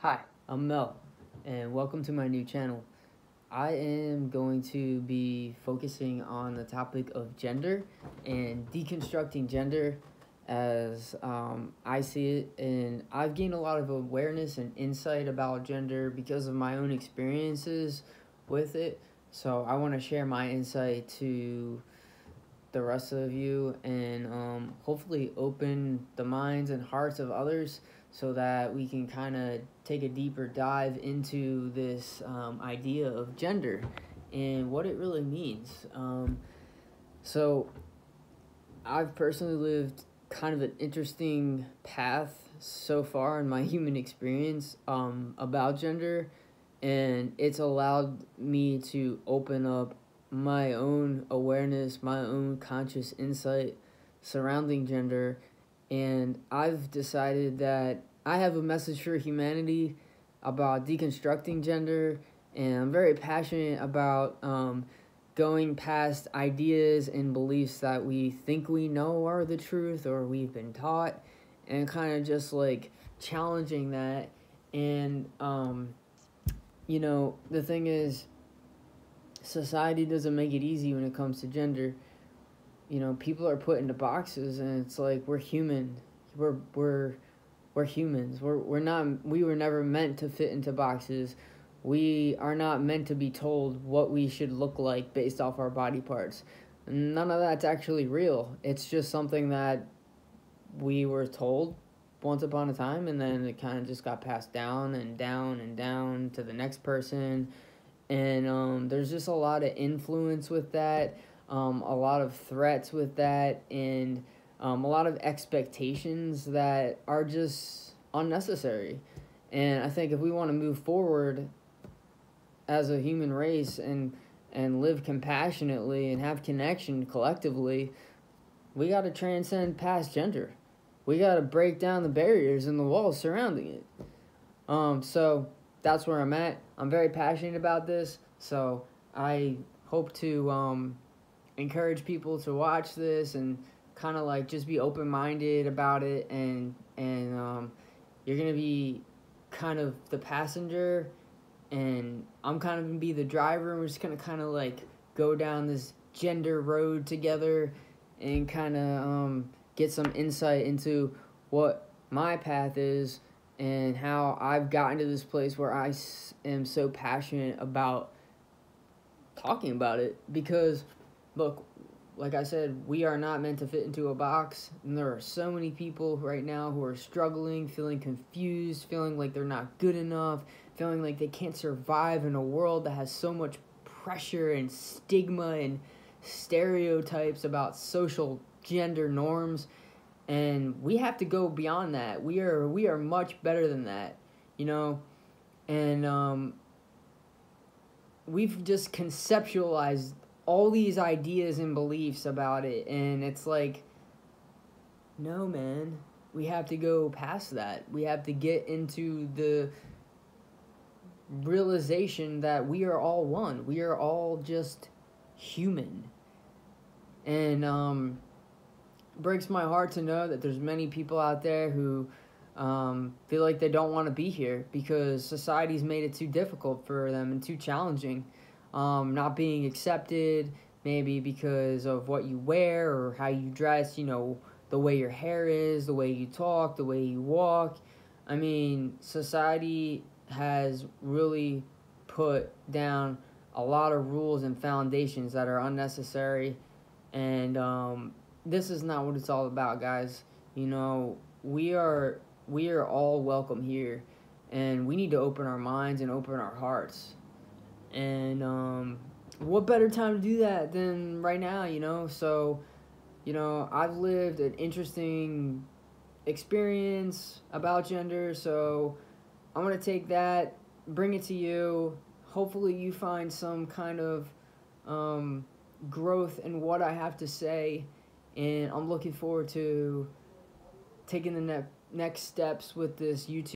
Hi, I'm Mel, and welcome to my new channel. I am going to be focusing on the topic of gender and deconstructing gender as um, I see it. And I've gained a lot of awareness and insight about gender because of my own experiences with it. So I want to share my insight to the rest of you and um, hopefully open the minds and hearts of others so that we can kind of take a deeper dive into this um, idea of gender and what it really means. Um, so, I've personally lived kind of an interesting path so far in my human experience um, about gender, and it's allowed me to open up my own awareness, my own conscious insight surrounding gender, and I've decided that I have a message for humanity about deconstructing gender, and I'm very passionate about um, going past ideas and beliefs that we think we know are the truth or we've been taught, and kind of just like challenging that. And, um, you know, the thing is, society doesn't make it easy when it comes to gender. You know, people are put into boxes, and it's like we're human. We're we're we're humans. We're we're not. We were never meant to fit into boxes. We are not meant to be told what we should look like based off our body parts. None of that's actually real. It's just something that we were told once upon a time, and then it kind of just got passed down and down and down to the next person and um, there's just a lot of influence with that, um, a lot of threats with that, and um, a lot of expectations that are just unnecessary. And I think if we want to move forward as a human race and and live compassionately and have connection collectively, we got to transcend past gender. We got to break down the barriers and the walls surrounding it. Um, so that's where I'm at. I'm very passionate about this, so I hope to um, encourage people to watch this and kind of like just be open minded about it, and and um, you're gonna be kind of the passenger, and I'm kind of gonna be the driver, and we're just gonna kind of like go down this gender road together, and kind of um, get some insight into what my path is and how I've gotten to this place where I am so passionate about talking about it because look like I said we are not meant to fit into a box and there are so many people right now who are struggling feeling confused feeling like they're not good enough feeling like they can't survive in a world that has so much pressure and stigma and stereotypes about social gender norms and we have to go beyond that. We are we are much better than that, you know, and um, we've just conceptualized all these ideas and beliefs about it, and it's like, no, man, we have to go past that. We have to get into the realization that we are all one. We are all just human, and um breaks my heart to know that there's many people out there who um, feel like they don't want to be here because society's made it too difficult for them and too challenging. Um, not being accepted, maybe because of what you wear or how you dress, you know, the way your hair is, the way you talk, the way you walk. I mean, society has really put down a lot of rules and foundations that are unnecessary and um, this is not what it's all about, guys. You know, we are we are all welcome here, and we need to open our minds and open our hearts. And um, what better time to do that than right now? You know, so you know I've lived an interesting experience about gender, so I'm gonna take that, bring it to you. Hopefully, you find some kind of um, growth in what I have to say and I'm looking forward to taking the ne- next steps with this YouTube.